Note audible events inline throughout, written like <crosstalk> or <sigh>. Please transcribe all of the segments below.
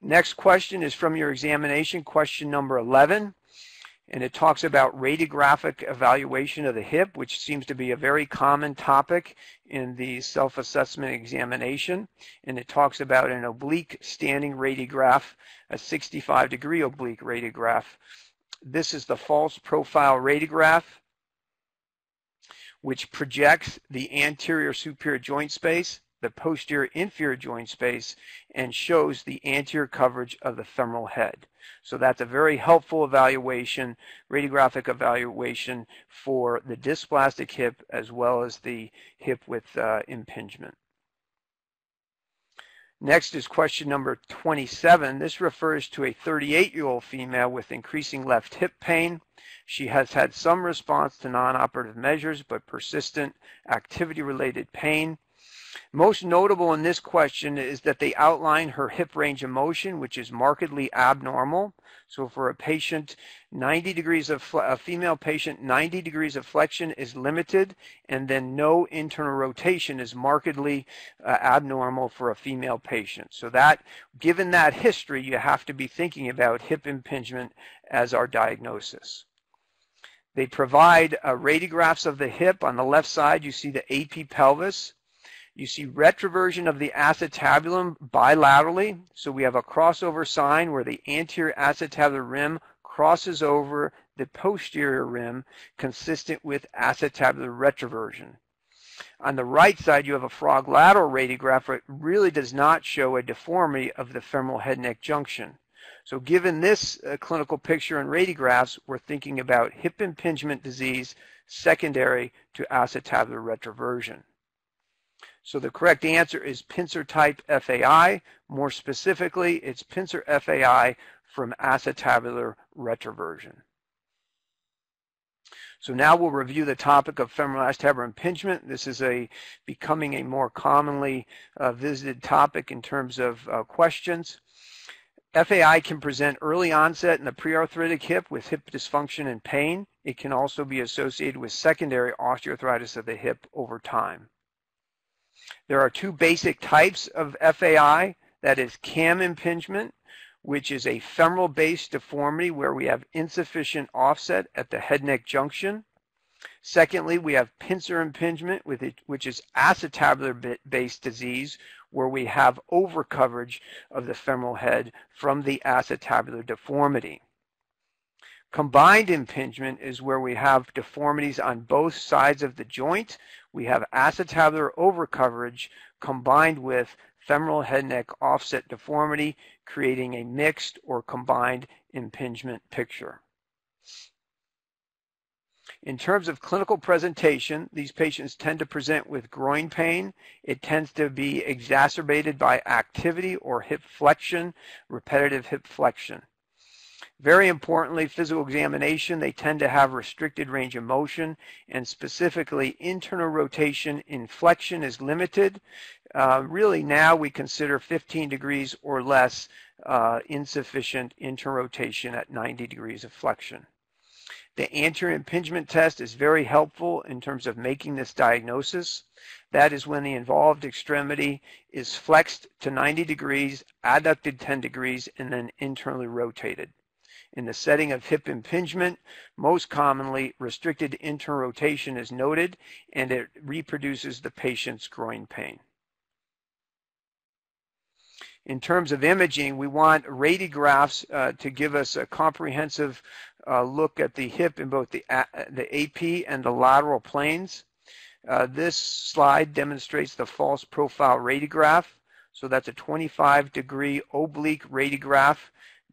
Next question is from your examination, question number 11 and it talks about radiographic evaluation of the hip, which seems to be a very common topic in the self-assessment examination. And it talks about an oblique standing radiograph, a 65 degree oblique radiograph. This is the false profile radiograph, which projects the anterior superior joint space the posterior inferior joint space and shows the anterior coverage of the femoral head. So that's a very helpful evaluation, radiographic evaluation for the dysplastic hip as well as the hip with uh, impingement. Next is question number 27. This refers to a 38-year-old female with increasing left hip pain. She has had some response to non-operative measures, but persistent activity-related pain. Most notable in this question is that they outline her hip range of motion, which is markedly abnormal. So for a patient, 90 degrees of a female patient, 90 degrees of flexion is limited, and then no internal rotation is markedly uh, abnormal for a female patient. So that, given that history, you have to be thinking about hip impingement as our diagnosis. They provide uh, radiographs of the hip. On the left side, you see the AP pelvis. You see retroversion of the acetabulum bilaterally. So we have a crossover sign where the anterior acetabular rim crosses over the posterior rim consistent with acetabular retroversion. On the right side, you have a frog lateral radiograph where it really does not show a deformity of the femoral head neck junction. So given this uh, clinical picture and radiographs, we're thinking about hip impingement disease secondary to acetabular retroversion. So the correct answer is pincer type FAI. More specifically, it's pincer FAI from acetabular retroversion. So now we'll review the topic of femoral acetabular impingement. This is a becoming a more commonly uh, visited topic in terms of uh, questions. FAI can present early onset in the prearthritic hip with hip dysfunction and pain. It can also be associated with secondary osteoarthritis of the hip over time. There are two basic types of FAI, that is cam impingement, which is a femoral-based deformity where we have insufficient offset at the head-neck junction. Secondly, we have pincer impingement, which is acetabular-based disease, where we have overcoverage of the femoral head from the acetabular deformity. Combined impingement is where we have deformities on both sides of the joint. We have acetabular overcoverage combined with femoral head neck offset deformity, creating a mixed or combined impingement picture. In terms of clinical presentation, these patients tend to present with groin pain. It tends to be exacerbated by activity or hip flexion, repetitive hip flexion. Very importantly, physical examination, they tend to have restricted range of motion and specifically internal rotation in flexion is limited. Uh, really now we consider 15 degrees or less uh, insufficient internal rotation at 90 degrees of flexion. The anterior impingement test is very helpful in terms of making this diagnosis. That is when the involved extremity is flexed to 90 degrees, adducted 10 degrees, and then internally rotated. In the setting of hip impingement, most commonly restricted internal rotation is noted and it reproduces the patient's groin pain. In terms of imaging, we want radiographs uh, to give us a comprehensive uh, look at the hip in both the, the AP and the lateral planes. Uh, this slide demonstrates the false profile radiograph. So that's a 25 degree oblique radiograph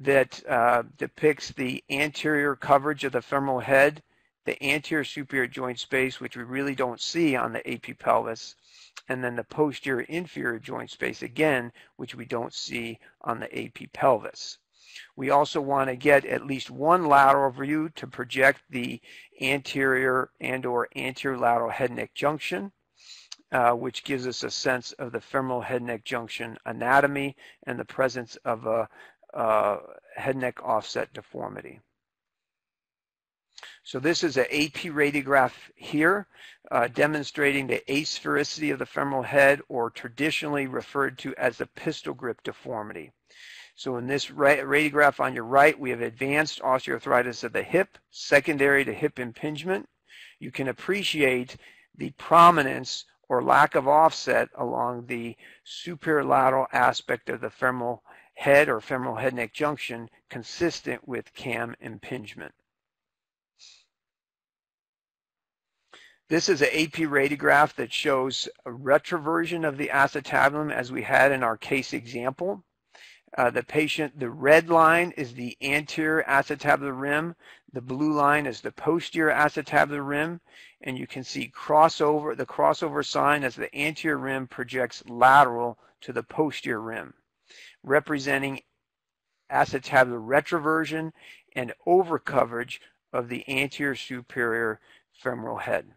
that uh, depicts the anterior coverage of the femoral head, the anterior superior joint space, which we really don't see on the AP pelvis, and then the posterior inferior joint space again, which we don't see on the AP pelvis. We also want to get at least one lateral view to project the anterior and or anterior lateral head neck junction. Uh, which gives us a sense of the femoral head neck junction anatomy and the presence of a uh, head neck offset deformity. So this is an AP radiograph here uh, demonstrating the asphericity of the femoral head or traditionally referred to as the pistol grip deformity. So in this radiograph on your right, we have advanced osteoarthritis of the hip, secondary to hip impingement. You can appreciate the prominence or lack of offset along the superior lateral aspect of the femoral head or femoral head neck junction consistent with CAM impingement. This is an AP radiograph that shows a retroversion of the acetabulum as we had in our case example. Uh, the patient, the red line is the anterior acetabular rim, the blue line is the posterior acetabular rim, and you can see crossover, the crossover sign as the anterior rim projects lateral to the posterior rim, representing acetabular retroversion and overcoverage of the anterior superior femoral head.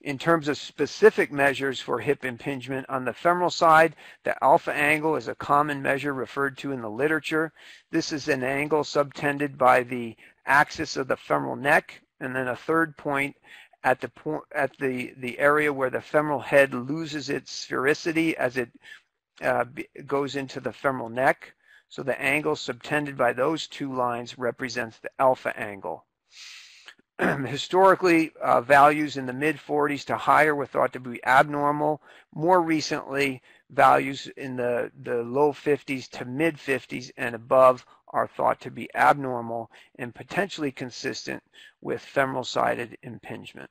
In terms of specific measures for hip impingement on the femoral side, the alpha angle is a common measure referred to in the literature. This is an angle subtended by the axis of the femoral neck, and then a third point at the point at the the area where the femoral head loses its sphericity as it uh, goes into the femoral neck. So the angle subtended by those two lines represents the alpha angle. <clears throat> historically, uh, values in the mid 40s to higher were thought to be abnormal. More recently, values in the, the low 50s to mid 50s and above are thought to be abnormal and potentially consistent with femoral sided impingement.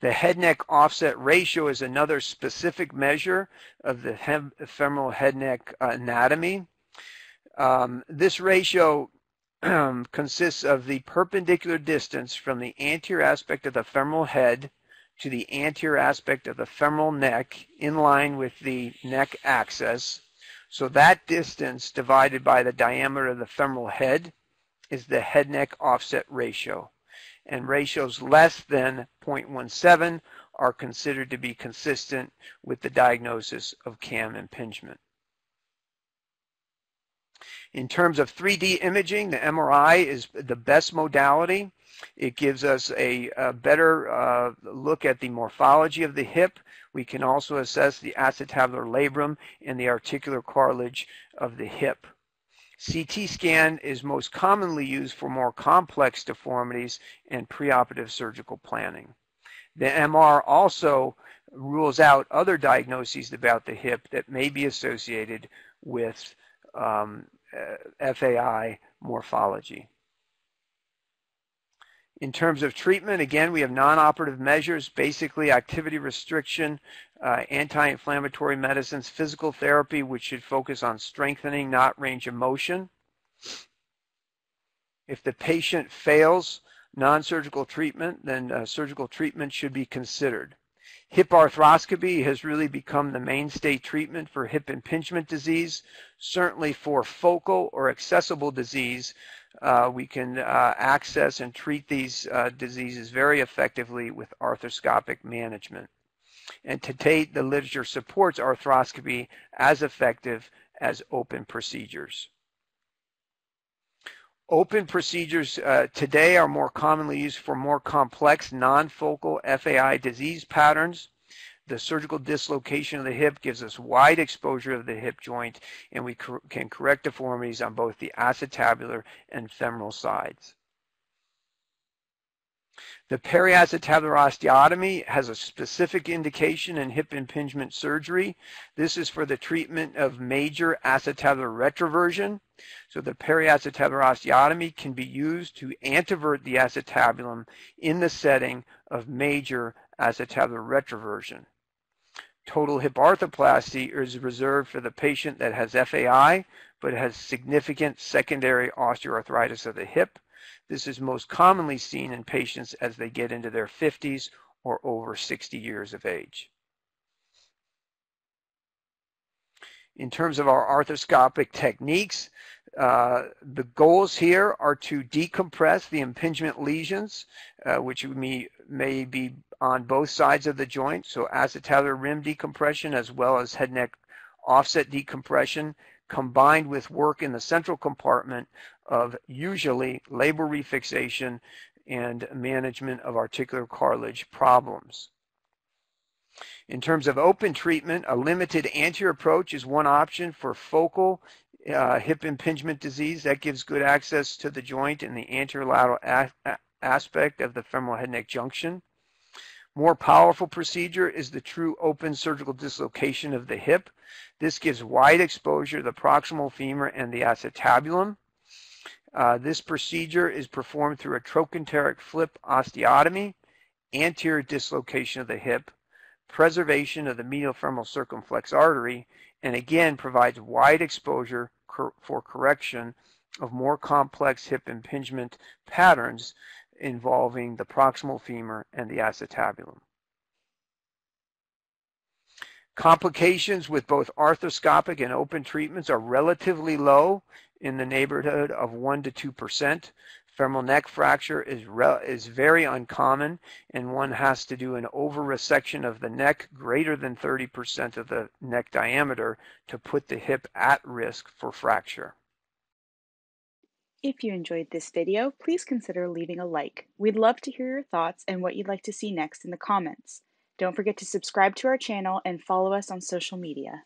The head neck offset ratio is another specific measure of the femoral head neck anatomy. Um, this ratio <clears throat> consists of the perpendicular distance from the anterior aspect of the femoral head to the anterior aspect of the femoral neck in line with the neck axis. So that distance divided by the diameter of the femoral head is the head neck offset ratio. And ratios less than 0.17 are considered to be consistent with the diagnosis of CAM impingement. In terms of 3D imaging, the MRI is the best modality. It gives us a, a better uh, look at the morphology of the hip. We can also assess the acetabular labrum and the articular cartilage of the hip. CT scan is most commonly used for more complex deformities and preoperative surgical planning. The MR also rules out other diagnoses about the hip that may be associated with um, uh, FAI morphology. In terms of treatment, again, we have non-operative measures, basically activity restriction, uh, anti-inflammatory medicines, physical therapy, which should focus on strengthening, not range of motion. If the patient fails non-surgical treatment, then uh, surgical treatment should be considered. Hip arthroscopy has really become the mainstay treatment for hip impingement disease. Certainly for focal or accessible disease, uh, we can uh, access and treat these uh, diseases very effectively with arthroscopic management. And to date, the literature supports arthroscopy as effective as open procedures. Open procedures uh, today are more commonly used for more complex non-focal FAI disease patterns. The surgical dislocation of the hip gives us wide exposure of the hip joint and we cor can correct deformities on both the acetabular and femoral sides. The periacetabular osteotomy has a specific indication in hip impingement surgery. This is for the treatment of major acetabular retroversion. So the periacetabular osteotomy can be used to antevert the acetabulum in the setting of major acetabular retroversion. Total hip arthroplasty is reserved for the patient that has FAI but has significant secondary osteoarthritis of the hip this is most commonly seen in patients as they get into their 50s or over 60 years of age. In terms of our arthroscopic techniques, uh, the goals here are to decompress the impingement lesions, uh, which may, may be on both sides of the joint, so acetabular rim decompression as well as head neck offset decompression combined with work in the central compartment of usually labral refixation and management of articular cartilage problems. In terms of open treatment, a limited anterior approach is one option for focal uh, hip impingement disease. That gives good access to the joint in the anterolateral aspect of the femoral head neck junction. More powerful procedure is the true open surgical dislocation of the hip. This gives wide exposure to the proximal femur and the acetabulum. Uh, this procedure is performed through a trochanteric flip osteotomy, anterior dislocation of the hip, preservation of the medial femoral circumflex artery, and again provides wide exposure cor for correction of more complex hip impingement patterns involving the proximal femur and the acetabulum. Complications with both arthroscopic and open treatments are relatively low in the neighborhood of 1 to 2%. Femoral neck fracture is, is very uncommon, and one has to do an over resection of the neck greater than 30% of the neck diameter to put the hip at risk for fracture. If you enjoyed this video, please consider leaving a like. We'd love to hear your thoughts and what you'd like to see next in the comments. Don't forget to subscribe to our channel and follow us on social media.